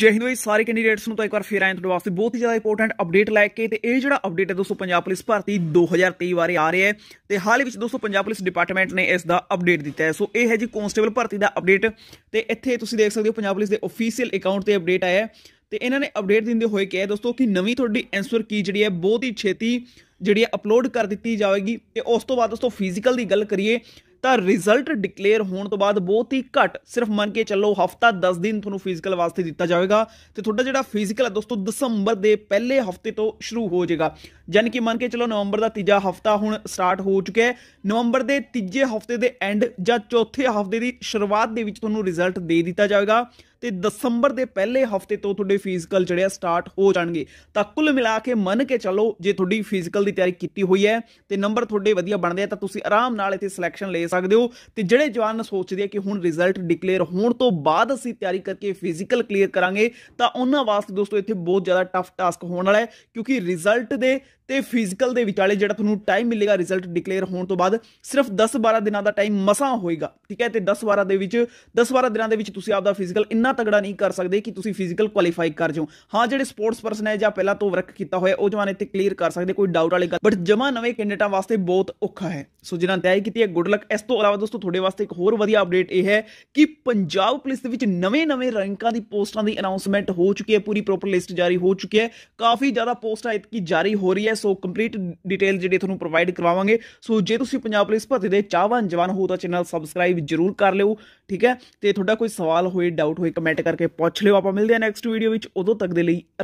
ਜੈ ਹਿੰਦ ਭਾਈ ਸਾਰੇ ਕੈਂਡੀਡੇਟਸ ਨੂੰ ਤਾਂ ਇੱਕ ਵਾਰ ਫੇਰ ਆਏ ਤੁਹਾਡੇ ਵਾਸਤੇ ਬਹੁਤ ਹੀ ਜ਼ਿਆਦਾ ਇੰਪੋਰਟੈਂਟ ਅਪਡੇਟ ਲੈ ਕੇ ਤੇ ਇਹ ਜਿਹੜਾ ਅਪਡੇਟ ਹੈ ਦੋਸਤੋ, ਪੰਜਾਬ ਪੁਲਿਸ ਭਰਤੀ 2023 ਬਾਰੇ ਆ ਰਿਹਾ ਹੈ ਤੇ ਹਾਲ ਹੀ ਵਿੱਚ ਦੋਸਤੋ, ਪੰਜਾਬ ਪੁਲਿਸ ਡਿਪਾਰਟਮੈਂਟ ਨੇ ਇਸ ਦਾ ਅਪਡੇਟ ਦਿੱਤਾ ਹੈ। ਸੋ ਇਹ ਹੈ ਜੀ ਕਨਸਟੇਬਲ ਭਰਤੀ ਦਾ ਅਪਡੇਟ ਤੇ ਇੱਥੇ ਤੁਸੀਂ ਦੇਖ ਸਕਦੇ ਹੋ ਪੰਜਾਬ ਪੁਲਿਸ ਦੇ ਅਫੀਸ਼ੀਅਲ ਅਕਾਊਂਟ ਤੇ ਅਪਡੇਟ ਆਇਆ ਹੈ ਤੇ ਇਹਨਾਂ ਨੇ ਅਪਡੇਟ ਦਿੰਦੇ ਹੋਏ ਕਿਹਾ ਦੋਸਤੋ ਕਿ ਨਵੀਂ ਤੁਹਾਡੀ ਆਨਸਰ ਕੀ ਜਿਹੜੀ ਹੈ, ਬਹੁਤ ਹੀ ਛੇਤੀ ਜਿਹੜੀ ਹੈ ਅਪਲੋਡ ਕਰ ਦਿੱਤੀ ਜਾਵੇਗੀ ਤੇ ਉਸ ਤੋਂ ਬਾਅਦ ਦੋਸਤੋ ਫਿਜ਼ੀਕਲ ਦੀ ਗੱਲ ਕਰੀਏ ਤਾਂ ਰਿਜ਼ਲਟ ਡਿਕਲੇਅਰ ਹੋਣ ਤੋਂ ਬਾਅਦ ਬਹੁਤ ਹੀ ਘੱਟ, ਸਿਰਫ ਮੰਨ ਕੇ ਚੱਲੋ ਹਫਤਾ 10 ਦਿਨ ਤੁਹਾਨੂੰ ਫਿਜ਼ੀਕਲ ਵਾਸਤੇ ਦਿੱਤਾ ਜਾਵੇਗਾ ਤੇ ਤੁਹਾਡਾ ਜਿਹੜਾ ਫਿਜ਼ੀਕਲ ਹੈ ਦੋਸਤੋ ਦਸੰਬਰ ਦੇ ਪਹਿਲੇ ਹਫ਼ਤੇ ਤੋਂ ਸ਼ੁਰੂ ਹੋ ਜਾਏਗਾ। ਯਾਨੀ ਕਿ ਮੰਨ ਕੇ ਚੱਲੋ ਨਵੰਬਰ ਦਾ ਤੀਜਾ ਹਫਤਾ ਹੁਣ ਸਟਾਰਟ ਹੋ ਚੁੱਕਿਆ ਹੈ। ਨਵੰਬਰ ਦੇ ਤੀਜੇ ਹਫ਼ਤੇ ਦੇ ਐਂਡ ਜਾਂ ਚੌਥੇ ਹਫ਼ਤੇ ਦੀ ਸ਼ੁਰੂਆਤ ਦੇ ਵਿੱਚ ਤੁਹਾਨੂੰ ਰਿਜ਼ਲਟ ਦੇ ਦਿੱਤਾ ਜਾਵੇਗਾ। ਤੇ ਦਸੰਬਰ ਦੇ ਪਹਿਲੇ ਹਫ਼ਤੇ ਤੋਂ ਤੁਹਾਡੇ ਫਿਜ਼ੀਕਲ ਜਿਹੜੇ ਸਟਾਰਟ ਹੋ ਜਾਣਗੇ। ਤਾਂ ਕੁੱਲ ਮਿਲਾ ਕੇ ਮੰਨ ਕੇ ਚੱਲੋ ਜੇ ਤੁਹਾਡੀ ਫਿਜ਼ੀਕਲ ਦੀ ਤਿਆਰੀ ਕੀਤੀ ਹੋਈ ਹੈ ਤੇ ਨੰਬਰ ਤੁਹਾਡੇ ਵਧੀਆ ਬਣਦੇ ਆ ਤਾਂ ਤੁਸੀਂ ਆਰਾਮ ਨਾਲ ਇੱਥੇ ਸਿਲੈਕਸ਼ਨ ਲੈ ਸਕਦੇ ਹੋ ਤੇ ਜਿਹੜੇ ਜਵਾਨ ਸੋਚਦੇ ਆ ਕਿ ਹੁਣ ਰਿਜ਼ਲਟ ਡਿਕਲੇਅਰ ਹੋਣ ਤੋਂ ਬਾਅਦ ਅਸੀਂ ਤਿਆਰੀ ਕਰਕੇ ਫਿਜ਼ੀਕਲ ਕਲੀਅਰ ਕਰਾਂਗੇ ਤਾਂ ਉਹਨਾਂ ਵਾਸਤੇ ਦੋਸਤੋ ਇੱਥੇ ਬਹੁਤ ਜ਼ਿਆਦਾ ਟਫ ਟਾਸਕ ਹੋਣ ਵਾਲਾ ਹੈ ਕਿਉਂਕਿ ਰਿਜ਼ਲਟ ਦੇ ਤੇ ਫਿਜ਼ੀਕਲ ਦੇ ਵਿਚਾਲੇ ਜਿਹੜਾ ਤੁਹਾਨੂੰ ਟਾਈਮ ਮਿਲੇਗਾ ਰਿਜ਼ਲਟ ਡਿਕਲੇਅਰ ਹੋਣ ਤੋਂ ਬਾਅਦ ਸਿਰਫ 10-12 ਦਿਨਾਂ ਦਾ ਟਾਈਮ ਮਸਾਂ ਹੋਏਗਾ, ਠੀਕ ਹੈ? ਤੇ 10-12 ਦੇ ਵਿੱਚ 10-12 ਦਿਨਾਂ ਦੇ ਵਿੱਚ ਤੁਸੀਂ ਆਪਦਾ ਫਿਜ਼ੀਕਲ ਇੰਨਾ ਤਗੜਾ ਨਹੀਂ ਕਰ ਸਕਦੇ ਕਿ ਤੁਸੀਂ ਫਿਜ਼ੀਕਲ ਕੁਆਲੀਫਾਈ ਕਰ ਜਾਓ। ਹਾਂ, ਜਿਹੜੇ ਸਪੋਰਟਸ ਪਰਸਨ ਹੈ ਜਾਂ ਪਹਿਲਾਂ ਤੋਂ ਵਰਕ ਕੀਤਾ ਹੋਇਆ, ਉਹ ਜਵਾਨ ਇੱਥੇ ਕਲੀਅਰ ਕਰ ਸਕਦੇ, ਕੋਈ ਡਾਊਟ ਵਾਲੀ ਗੱਲ। ਬਟ ਜਮਾ ਨਵੇਂ ਕੈਂਡੀਡੇਟਾਂ ਵਾਸਤੇ ਬਹੁਤ ਔਖਾ ਹੈ। ਸੋ ਜਿਨ੍ਹਾਂ ਤਿਆਰੀ ਕੀਤੀ ਹੈ ਗੁੱਡ ਲੱਕ ਇਸ ਤੋਂ ਇਲਾਵਾ ਦੋਸਤੋ, ਤੁਹਾਡੇ ਵਾਸਤੇ ਇੱਕ ਹੋਰ ਵਧੀਆ ਅਪਡੇਟ ਇਹ ਹੈ ਕਿ ਪੰਜਾਬ ਪੁਲਿਸ ਦੇ ਵਿੱਚ ਨਵੇਂ-ਨਵੇਂ ਰੈਂਕਾਂ ਦੀ ਪੋਸਟਾਂ ਦੀ ਅਨਾਉਂਸਮੈਂਟ ਹੋ ਚੁੱਕੀ ਹੈ, ਪੂਰੀ ਪ੍ਰੋਪਰ ਲਿਸਟ ਜਾਰੀ ਹੋ ਚੁੱਕੀ ਹੈ। ਕਾਫੀ ਜ਼ਿਆਦਾ ਪੋਸਟਾਂ ਇਤਕੀ ਜਾਰੀ ਹੋ ਰਹੀ ਹੈ ਸੋ ਕੰਪਲੀਟ ਡਿਟੇਲ ਜਿਹੜੀ ਤੁਹਾਨੂੰ ਪ੍ਰੋਵਾਈਡ ਕਰਵਾਵਾਂਗੇ। ਸੋ ਜੇ ਤੁਸੀਂ ਪੰਜਾਬ ਪੁਲਿਸ ਭਰਤੀ ਦੇ ਚਾਹਵਾਨ ਜਵਾਨ ਹੋ ਤਾਂ ਚੈਨਲ ਸਬਸਕ੍ਰਾਈਬ ਜਰੂਰ ਕਰ ਲਿਓ, ਠੀਕ ਹੈ? ਤੇ ਤੁਹਾਡਾ ਕੋਈ ਸਵਾਲ ਹੋਏ ਡਾਊਟ ਹੋਏ ਕਮੈਂਟ ਕਰਕੇ ਪੁੱਛ ਲਿਓ। ਆਪਾਂ ਮਿਲਦੇ ਹਾਂ ਨੈਕਸਟ ਵੀਡੀਓ ਵਿੱਚ। ਉਦੋਂ ਤੱਕ ਦੇ ਲਈ